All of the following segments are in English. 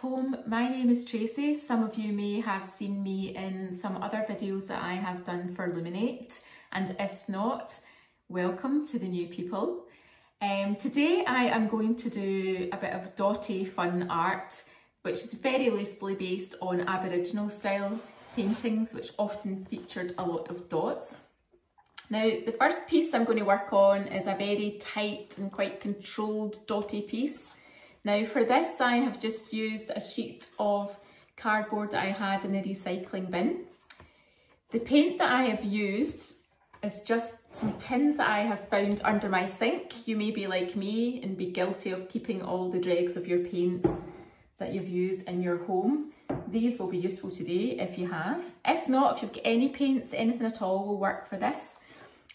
Home. My name is Tracy. Some of you may have seen me in some other videos that I have done for Luminate and if not, welcome to the new people. Um, today I am going to do a bit of dotty fun art which is very loosely based on Aboriginal style paintings which often featured a lot of dots. Now the first piece I'm going to work on is a very tight and quite controlled dotty piece. Now for this I have just used a sheet of cardboard I had in the recycling bin. The paint that I have used is just some tins that I have found under my sink. You may be like me and be guilty of keeping all the dregs of your paints that you've used in your home. These will be useful today if you have. If not, if you've got any paints, anything at all will work for this.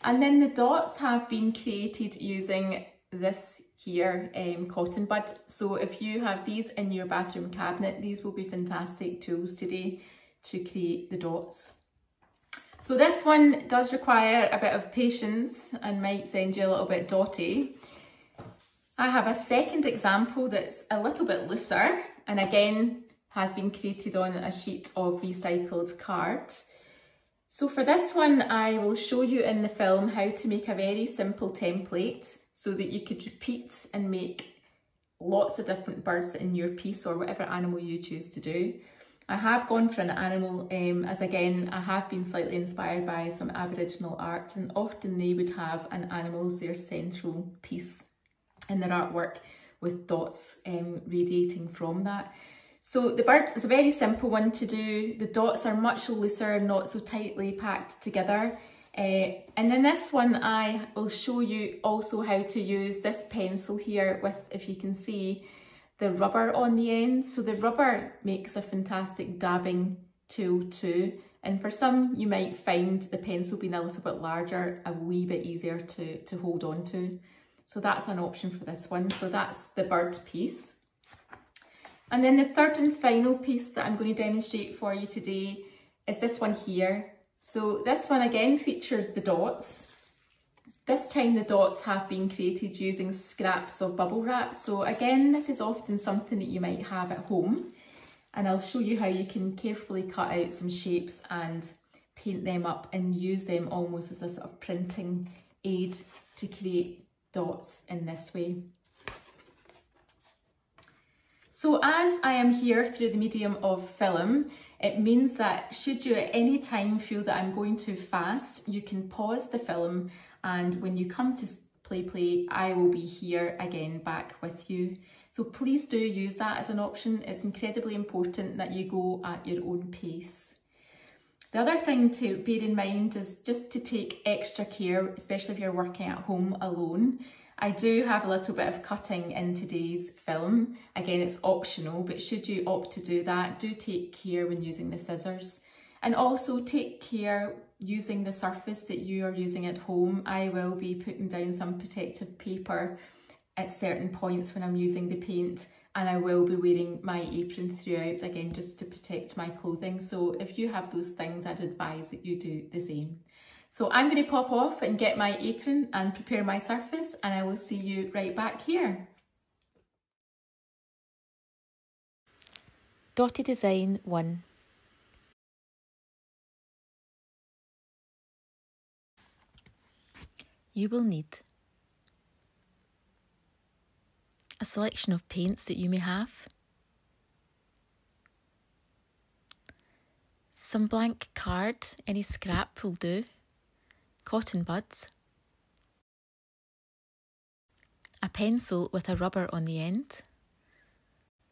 And then the dots have been created using this here um, cotton bud. So if you have these in your bathroom cabinet, these will be fantastic tools today to create the dots. So this one does require a bit of patience and might send you a little bit dotty. I have a second example that's a little bit looser and again has been created on a sheet of recycled card. So for this one, I will show you in the film how to make a very simple template so that you could repeat and make lots of different birds in your piece or whatever animal you choose to do. I have gone for an animal um, as again I have been slightly inspired by some Aboriginal art and often they would have an animal as their central piece in their artwork with dots um, radiating from that. So the bird is a very simple one to do. The dots are much looser, and not so tightly packed together. Uh, and in this one, I will show you also how to use this pencil here with, if you can see, the rubber on the end. So the rubber makes a fantastic dabbing tool too. And for some, you might find the pencil being a little bit larger, a wee bit easier to, to hold on to. So that's an option for this one. So that's the bird piece. And then the third and final piece that I'm going to demonstrate for you today is this one here. So this one again features the dots. This time the dots have been created using scraps of bubble wrap. So again, this is often something that you might have at home. And I'll show you how you can carefully cut out some shapes and paint them up and use them almost as a sort of printing aid to create dots in this way. So as I am here through the medium of film, it means that should you at any time feel that I'm going too fast, you can pause the film and when you come to play play, I will be here again back with you. So please do use that as an option. It's incredibly important that you go at your own pace. The other thing to bear in mind is just to take extra care, especially if you're working at home alone. I do have a little bit of cutting in today's film. Again, it's optional, but should you opt to do that, do take care when using the scissors. And also take care using the surface that you are using at home. I will be putting down some protective paper at certain points when I'm using the paint and I will be wearing my apron throughout again just to protect my clothing so if you have those things I'd advise that you do the same. So I'm going to pop off and get my apron and prepare my surface and I will see you right back here. Dotty Design 1 You will need a selection of paints that you may have, some blank card, any scrap will do, cotton buds, a pencil with a rubber on the end,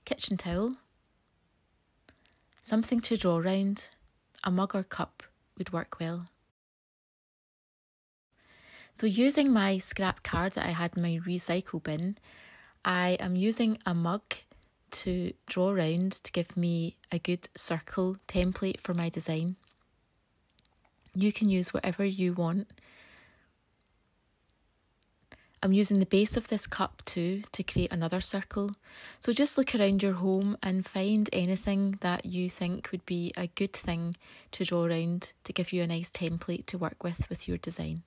kitchen towel, something to draw round, a mug or cup would work well. So using my scrap card that I had in my recycle bin, I am using a mug to draw round to give me a good circle template for my design. You can use whatever you want. I'm using the base of this cup too to create another circle. So just look around your home and find anything that you think would be a good thing to draw around to give you a nice template to work with with your design.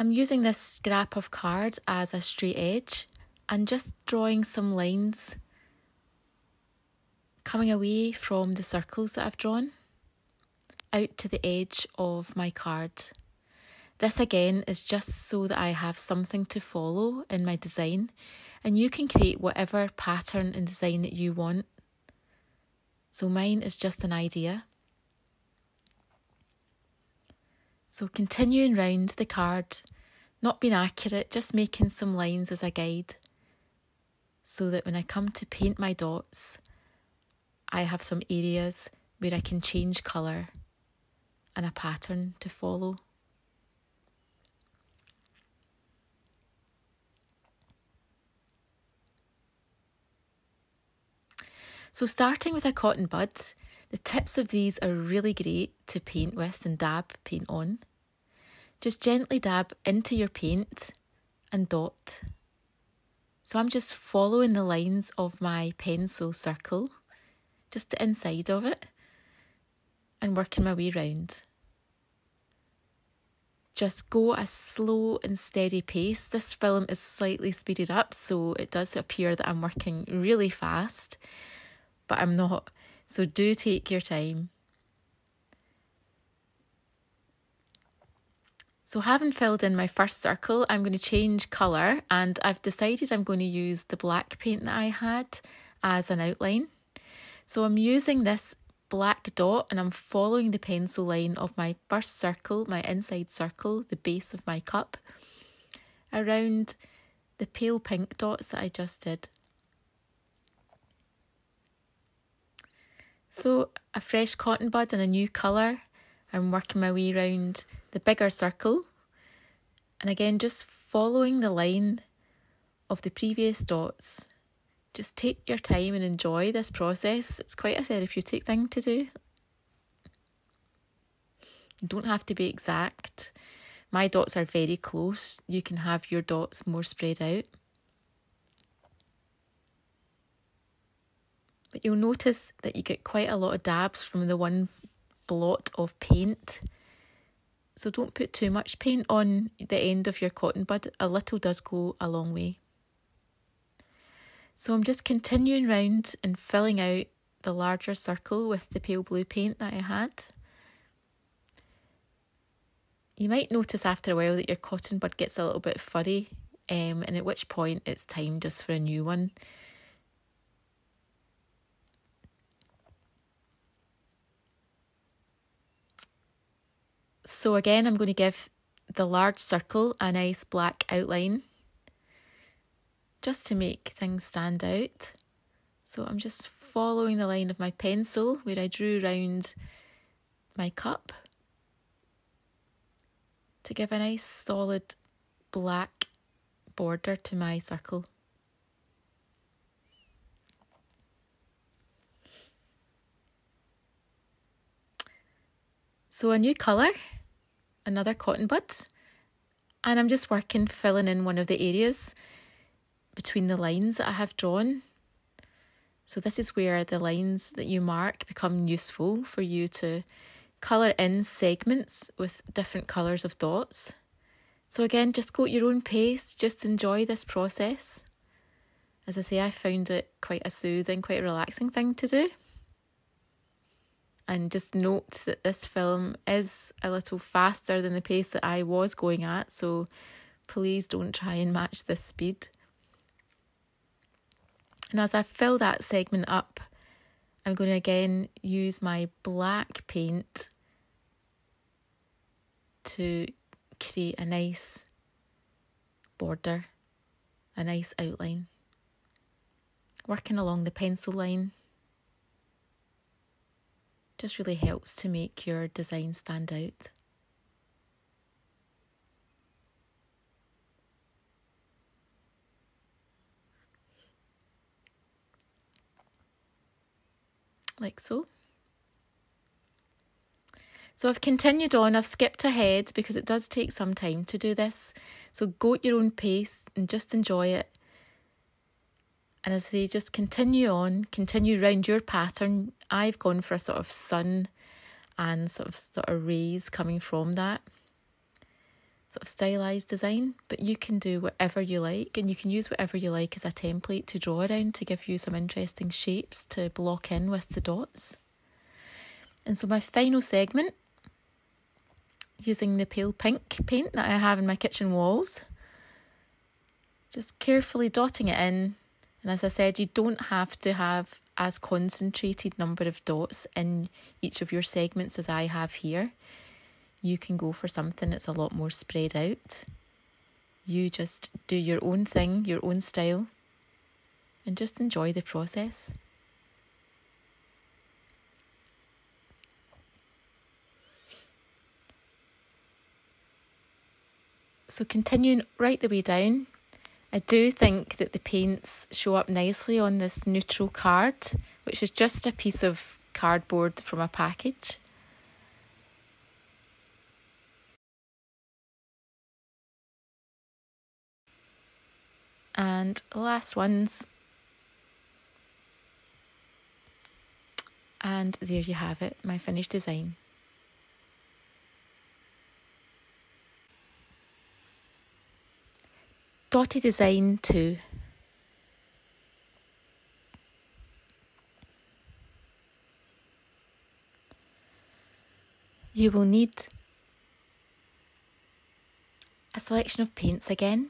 I'm using this scrap of card as a straight edge and just drawing some lines coming away from the circles that I've drawn out to the edge of my card. This again is just so that I have something to follow in my design and you can create whatever pattern and design that you want. So mine is just an idea. So continuing round the card, not being accurate, just making some lines as a guide so that when I come to paint my dots, I have some areas where I can change colour and a pattern to follow. So starting with a cotton bud, the tips of these are really great to paint with and dab paint on. Just gently dab into your paint and dot. So I'm just following the lines of my pencil circle, just the inside of it, and working my way round. Just go a slow and steady pace. This film is slightly speeded up, so it does appear that I'm working really fast, but I'm not. So do take your time. So having filled in my first circle, I'm going to change colour and I've decided I'm going to use the black paint that I had as an outline. So I'm using this black dot and I'm following the pencil line of my first circle, my inside circle, the base of my cup, around the pale pink dots that I just did. So a fresh cotton bud and a new colour. I'm working my way around the bigger circle. And again, just following the line of the previous dots. Just take your time and enjoy this process. It's quite a therapeutic thing to do. You don't have to be exact. My dots are very close. You can have your dots more spread out. But you'll notice that you get quite a lot of dabs from the one blot of paint. So don't put too much paint on the end of your cotton bud. A little does go a long way. So I'm just continuing round and filling out the larger circle with the pale blue paint that I had. You might notice after a while that your cotton bud gets a little bit furry, um, and at which point it's time just for a new one. So again, I'm going to give the large circle a nice black outline just to make things stand out. So I'm just following the line of my pencil where I drew round my cup to give a nice solid black border to my circle. So a new colour another cotton bud and I'm just working filling in one of the areas between the lines that I have drawn. So this is where the lines that you mark become useful for you to colour in segments with different colours of dots. So again, just go at your own pace, just enjoy this process. As I say, I found it quite a soothing, quite a relaxing thing to do and just note that this film is a little faster than the pace that I was going at, so please don't try and match this speed. And as I fill that segment up, I'm going to again use my black paint to create a nice border, a nice outline. Working along the pencil line just really helps to make your design stand out. Like so. So I've continued on, I've skipped ahead because it does take some time to do this. So go at your own pace and just enjoy it. And as they just continue on, continue round your pattern, I've gone for a sort of sun and sort of sort of rays coming from that. sort of stylized design, but you can do whatever you like and you can use whatever you like as a template to draw around to give you some interesting shapes to block in with the dots. And so my final segment, using the pale pink paint that I have in my kitchen walls, just carefully dotting it in. And as I said, you don't have to have as concentrated number of dots in each of your segments as I have here. You can go for something that's a lot more spread out. You just do your own thing, your own style, and just enjoy the process. So, continuing right the way down, I do think that the paints show up nicely on this neutral card, which is just a piece of cardboard from a package. And last ones. And there you have it, my finished design. Dotty Design 2. You will need a selection of paints again.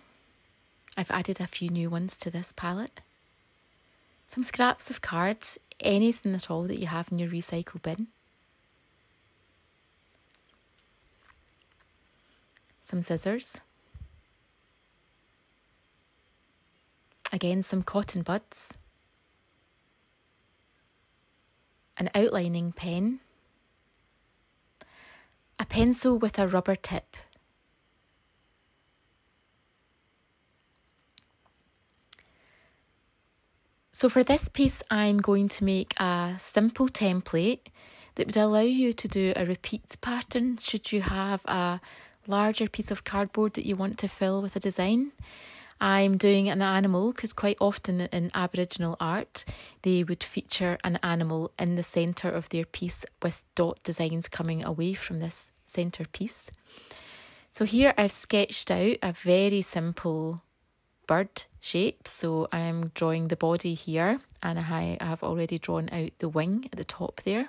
I've added a few new ones to this palette. Some scraps of cards, anything at all that you have in your recycle bin. Some scissors. Again, some cotton buds, an outlining pen, a pencil with a rubber tip. So for this piece, I'm going to make a simple template that would allow you to do a repeat pattern should you have a larger piece of cardboard that you want to fill with a design. I'm doing an animal because quite often in Aboriginal art they would feature an animal in the centre of their piece with dot designs coming away from this centre piece. So here I've sketched out a very simple bird shape. So I'm drawing the body here and I have already drawn out the wing at the top there.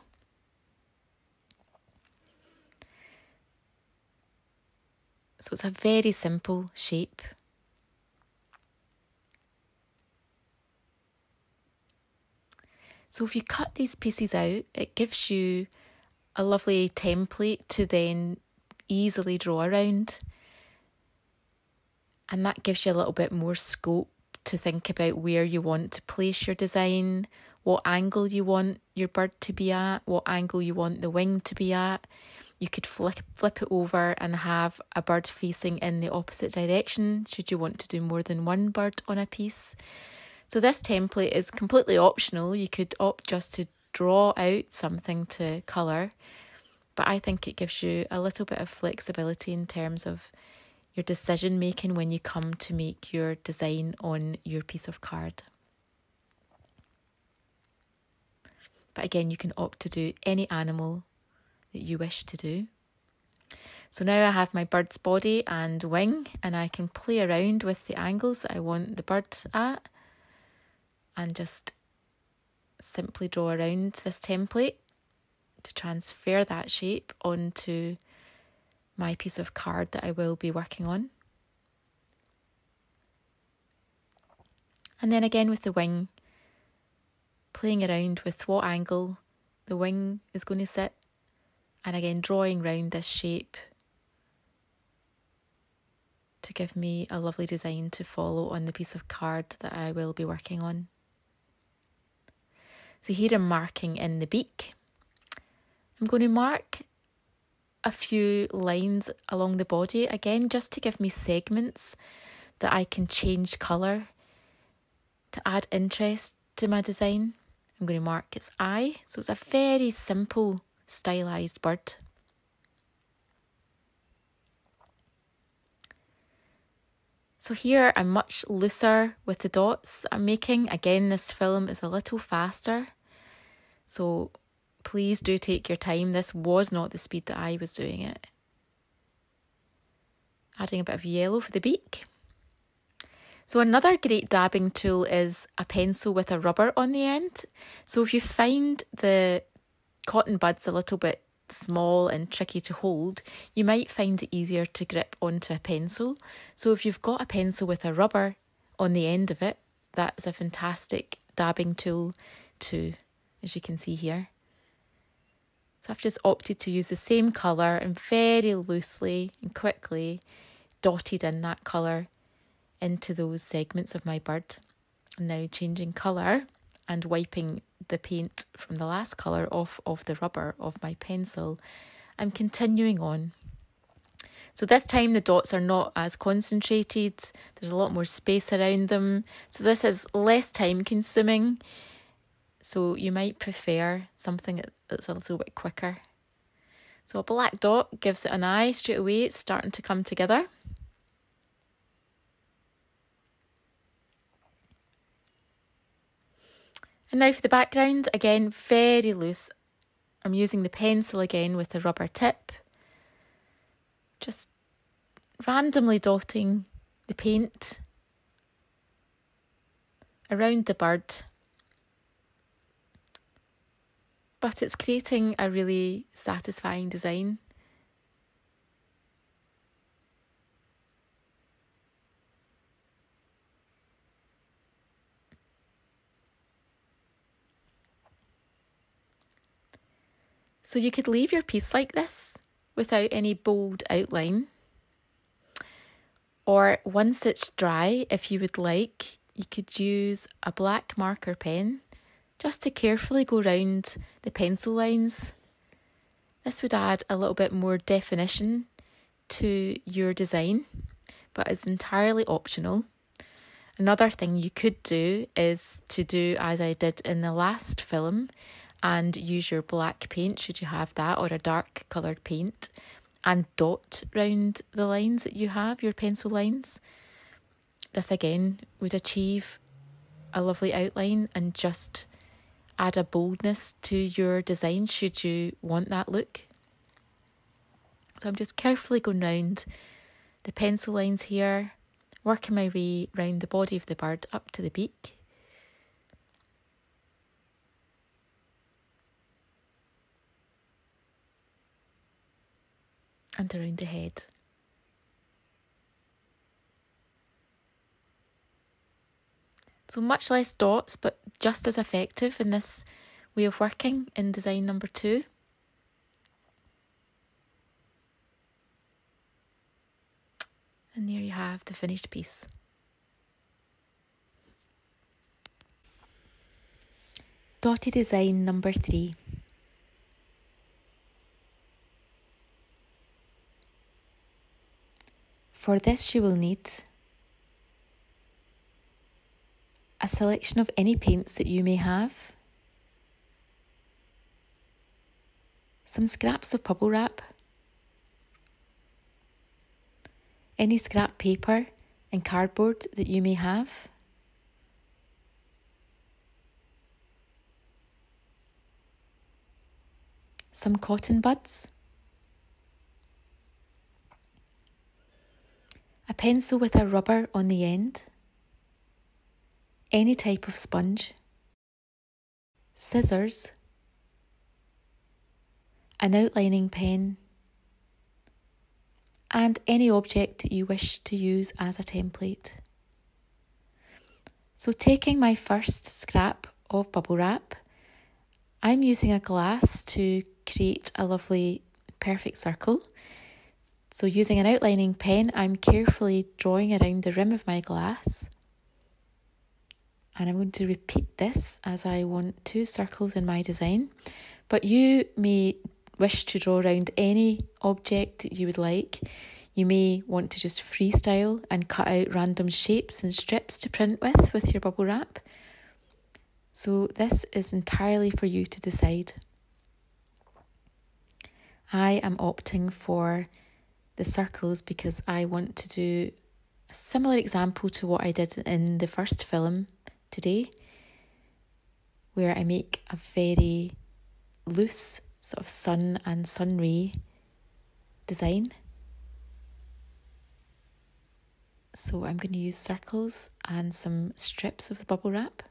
So it's a very simple shape. So if you cut these pieces out, it gives you a lovely template to then easily draw around. And that gives you a little bit more scope to think about where you want to place your design, what angle you want your bird to be at, what angle you want the wing to be at. You could flip, flip it over and have a bird facing in the opposite direction should you want to do more than one bird on a piece. So this template is completely optional. You could opt just to draw out something to colour, but I think it gives you a little bit of flexibility in terms of your decision making when you come to make your design on your piece of card. But again, you can opt to do any animal that you wish to do. So now I have my bird's body and wing, and I can play around with the angles that I want the bird at and just simply draw around this template to transfer that shape onto my piece of card that I will be working on. And then again with the wing, playing around with what angle the wing is going to sit, and again drawing round this shape to give me a lovely design to follow on the piece of card that I will be working on. So here I'm marking in the beak. I'm going to mark a few lines along the body again just to give me segments that I can change colour to add interest to my design. I'm going to mark its eye, so it's a very simple stylised bird. So here I'm much looser with the dots that I'm making. Again, this film is a little faster. So please do take your time. This was not the speed that I was doing it. adding a bit of yellow for the beak. So another great dabbing tool is a pencil with a rubber on the end. So if you find the cotton buds a little bit small and tricky to hold, you might find it easier to grip onto a pencil. So if you've got a pencil with a rubber on the end of it, that's a fantastic dabbing tool too, as you can see here. So I've just opted to use the same colour and very loosely and quickly dotted in that colour into those segments of my bird. I'm now changing colour and wiping the paint from the last colour off of the rubber of my pencil. I'm continuing on. So this time the dots are not as concentrated, there's a lot more space around them. So this is less time consuming. So you might prefer something that's a little bit quicker. So a black dot gives it an eye straight away, it's starting to come together. And now for the background, again, very loose. I'm using the pencil again with the rubber tip. Just randomly dotting the paint around the bird. But it's creating a really satisfying design. So you could leave your piece like this without any bold outline. Or once it's dry, if you would like, you could use a black marker pen just to carefully go round the pencil lines. This would add a little bit more definition to your design, but it's entirely optional. Another thing you could do is to do as I did in the last film and use your black paint should you have that or a dark coloured paint and dot round the lines that you have, your pencil lines. This again would achieve a lovely outline and just add a boldness to your design should you want that look. So I'm just carefully going round the pencil lines here, working my way round the body of the bird up to the beak. And around the head. So much less dots, but just as effective in this way of working in design number two. And there you have the finished piece. Dotty design number three. For this you will need a selection of any paints that you may have, some scraps of bubble wrap, any scrap paper and cardboard that you may have. Some cotton buds, pencil with a rubber on the end, any type of sponge, scissors, an outlining pen, and any object you wish to use as a template. So, taking my first scrap of bubble wrap, I'm using a glass to create a lovely perfect circle so using an outlining pen, I'm carefully drawing around the rim of my glass. And I'm going to repeat this as I want two circles in my design. But you may wish to draw around any object that you would like. You may want to just freestyle and cut out random shapes and strips to print with with your bubble wrap. So this is entirely for you to decide. I am opting for the circles because I want to do a similar example to what I did in the first film today, where I make a very loose sort of sun and sun ray design. So I'm going to use circles and some strips of the bubble wrap.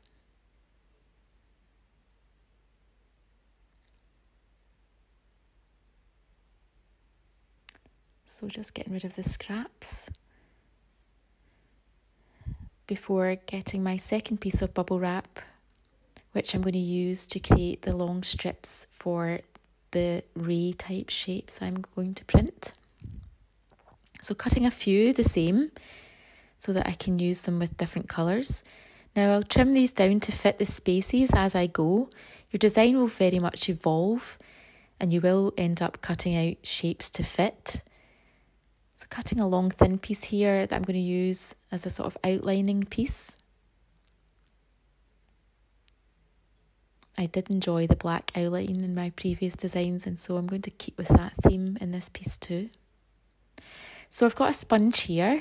So just getting rid of the scraps before getting my second piece of bubble wrap, which I'm going to use to create the long strips for the ray type shapes I'm going to print. So cutting a few the same so that I can use them with different colours. Now I'll trim these down to fit the spaces as I go. Your design will very much evolve and you will end up cutting out shapes to fit. So cutting a long thin piece here that I'm going to use as a sort of outlining piece. I did enjoy the black outline in my previous designs and so I'm going to keep with that theme in this piece too. So I've got a sponge here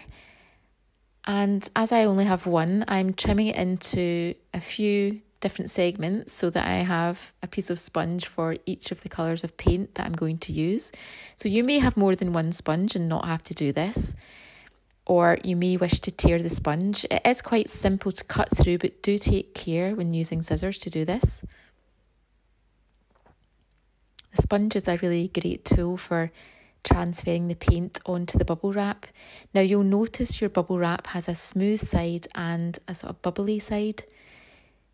and as I only have one, I'm trimming it into a few different segments so that I have a piece of sponge for each of the colours of paint that I'm going to use. So you may have more than one sponge and not have to do this, or you may wish to tear the sponge. It is quite simple to cut through, but do take care when using scissors to do this. The sponge is a really great tool for transferring the paint onto the bubble wrap. Now you'll notice your bubble wrap has a smooth side and a sort of bubbly side.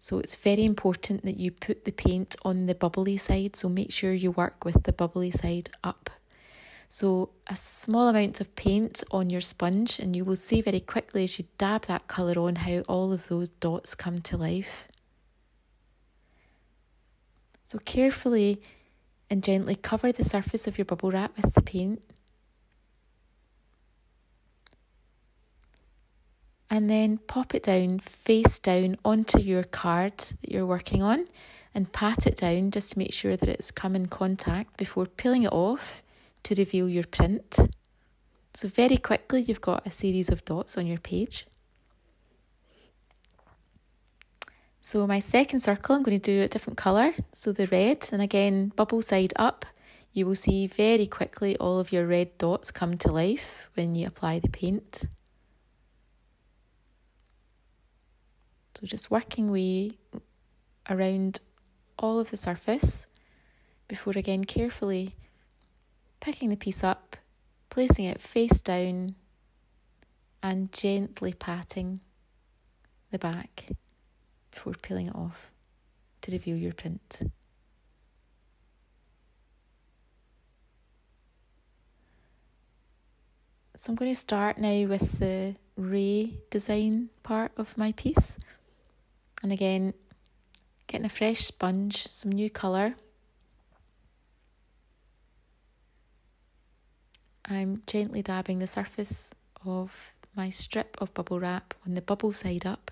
So it's very important that you put the paint on the bubbly side, so make sure you work with the bubbly side up. So a small amount of paint on your sponge and you will see very quickly as you dab that colour on how all of those dots come to life. So carefully and gently cover the surface of your bubble wrap with the paint. And then pop it down face down onto your card that you're working on and pat it down just to make sure that it's come in contact before peeling it off to reveal your print. So, very quickly, you've got a series of dots on your page. So my second circle, I'm going to do a different colour, so the red, and again, bubble side up. You will see very quickly all of your red dots come to life when you apply the paint. So just working way around all of the surface before again carefully picking the piece up, placing it face down and gently patting the back before peeling it off to reveal your print. So I'm going to start now with the ray design part of my piece. And again, getting a fresh sponge, some new colour. I'm gently dabbing the surface of my strip of bubble wrap on the bubble side up.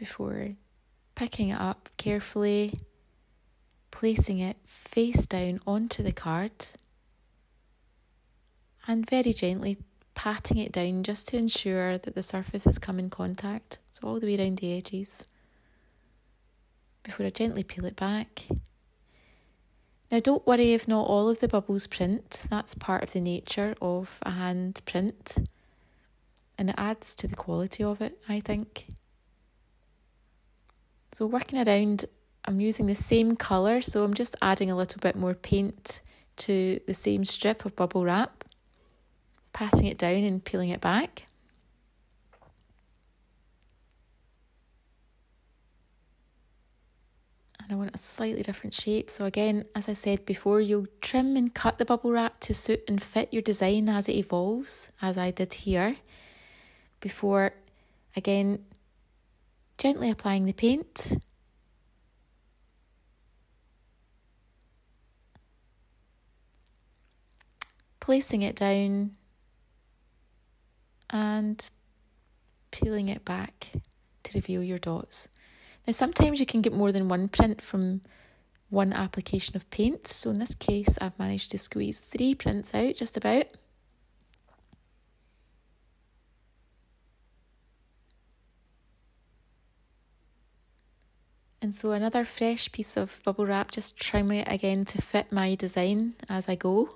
before picking it up carefully, placing it face down onto the card, and very gently patting it down just to ensure that the surface has come in contact, so all the way around the edges, before I gently peel it back. Now, don't worry if not all of the bubbles print, that's part of the nature of a hand print, and it adds to the quality of it, I think. So working around, I'm using the same colour, so I'm just adding a little bit more paint to the same strip of bubble wrap, patting it down and peeling it back. And I want a slightly different shape. So again, as I said before, you'll trim and cut the bubble wrap to suit and fit your design as it evolves, as I did here, before again Gently applying the paint. Placing it down and peeling it back to reveal your dots. Now, sometimes you can get more than one print from one application of paint. So in this case, I've managed to squeeze three prints out just about. And so another fresh piece of bubble wrap, just trim it again to fit my design as I go.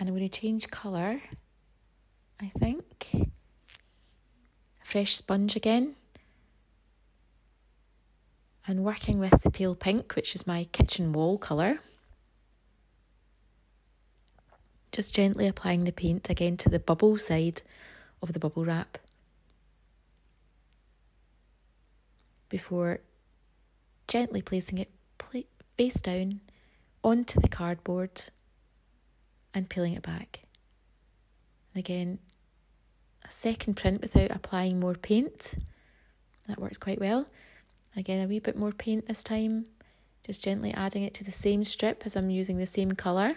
And I'm going to change colour, I think. Fresh sponge again. And working with the pale pink, which is my kitchen wall colour. Just gently applying the paint again to the bubble side of the bubble wrap before gently placing it face down onto the cardboard and peeling it back. And again, a second print without applying more paint. That works quite well. Again, a wee bit more paint this time, just gently adding it to the same strip as I'm using the same colour.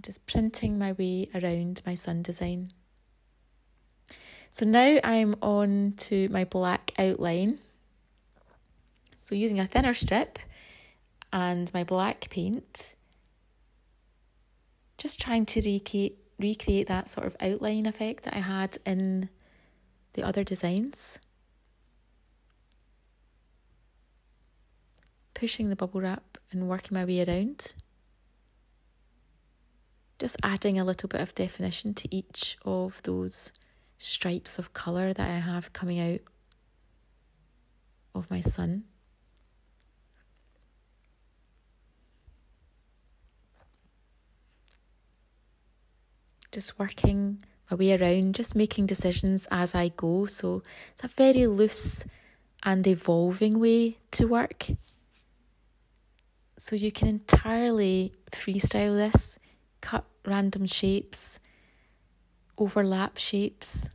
and just printing my way around my sun design. So now I'm on to my black outline. So using a thinner strip and my black paint, just trying to recreate, recreate that sort of outline effect that I had in the other designs. Pushing the bubble wrap and working my way around just adding a little bit of definition to each of those stripes of colour that I have coming out of my sun. Just working my way around, just making decisions as I go. So it's a very loose and evolving way to work. So you can entirely freestyle this, cut random shapes, overlap shapes.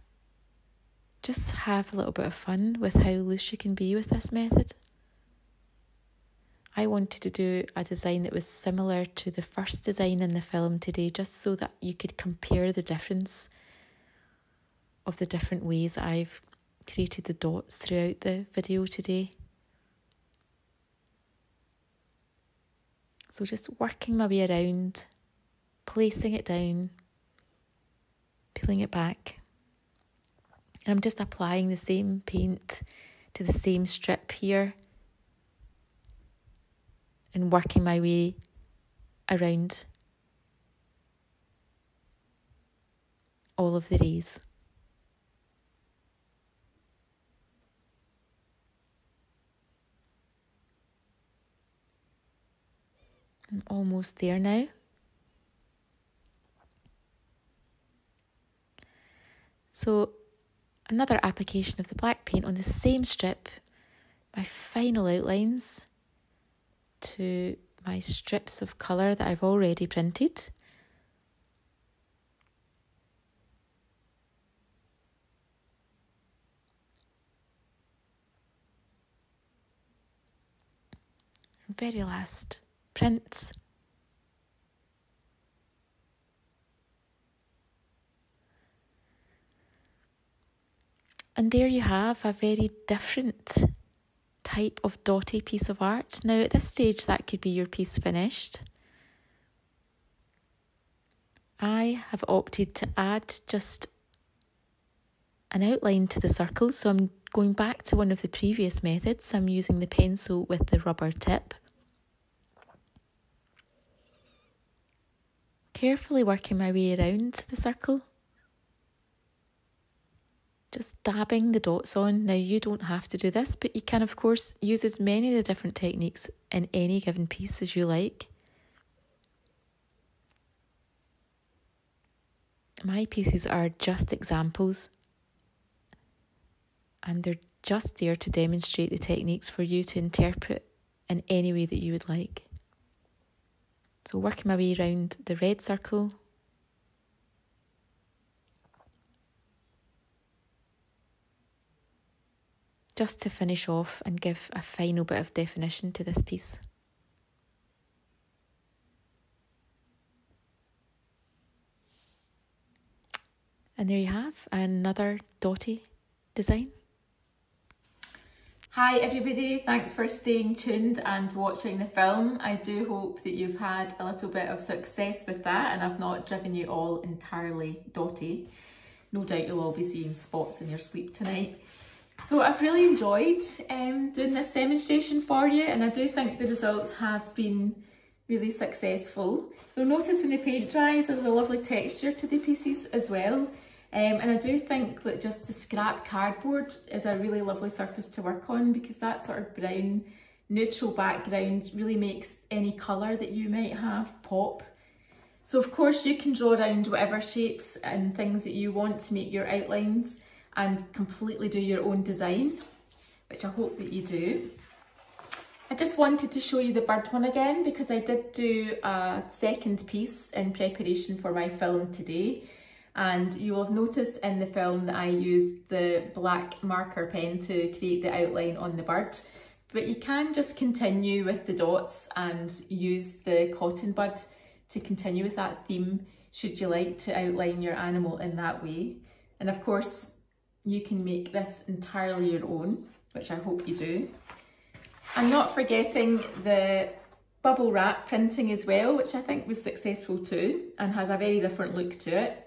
Just have a little bit of fun with how loose you can be with this method. I wanted to do a design that was similar to the first design in the film today, just so that you could compare the difference of the different ways I've created the dots throughout the video today. So, just working my way around placing it down, peeling it back. And I'm just applying the same paint to the same strip here and working my way around all of the rays. I'm almost there now. So another application of the black paint on the same strip, my final outlines to my strips of colour that I've already printed. Very last prints. And there you have a very different type of dotty piece of art. Now, at this stage, that could be your piece finished. I have opted to add just an outline to the circle, so I'm going back to one of the previous methods. I'm using the pencil with the rubber tip. Carefully working my way around the circle just dabbing the dots on. Now, you don't have to do this, but you can, of course, use as many of the different techniques in any given piece as you like. My pieces are just examples, and they're just there to demonstrate the techniques for you to interpret in any way that you would like. So, working my way around the red circle just to finish off and give a final bit of definition to this piece. And there you have another dotty design. Hi everybody, thanks for staying tuned and watching the film. I do hope that you've had a little bit of success with that and I've not driven you all entirely dotty. No doubt you'll all be seeing spots in your sleep tonight. So I've really enjoyed um, doing this demonstration for you and I do think the results have been really successful. You'll notice when the paint dries there's a lovely texture to the pieces as well. Um, and I do think that just the scrap cardboard is a really lovely surface to work on because that sort of brown neutral background really makes any colour that you might have pop. So of course you can draw around whatever shapes and things that you want to make your outlines and completely do your own design, which I hope that you do. I just wanted to show you the bird one again because I did do a second piece in preparation for my film today. And you will have noticed in the film that I used the black marker pen to create the outline on the bird. But you can just continue with the dots and use the cotton bud to continue with that theme should you like to outline your animal in that way. And of course you can make this entirely your own which I hope you do and not forgetting the bubble wrap printing as well which I think was successful too and has a very different look to it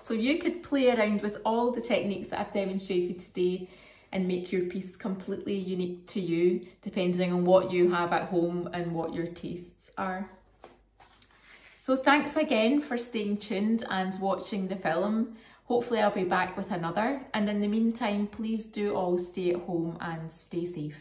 so you could play around with all the techniques that I've demonstrated today and make your piece completely unique to you, depending on what you have at home and what your tastes are. So thanks again for staying tuned and watching the film. Hopefully I'll be back with another. And in the meantime, please do all stay at home and stay safe.